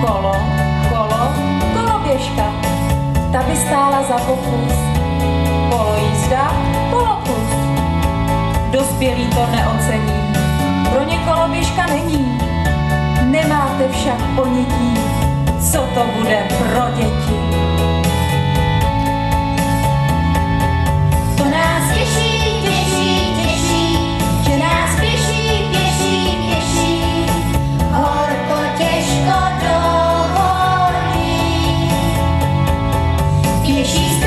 kolo, kolo, koloběžka. Ta by stála za pokus. Polojízda, polokus. Dospělí to neocení. Pro ně koloběžka není. Nemáte však ponětí, co to bude. que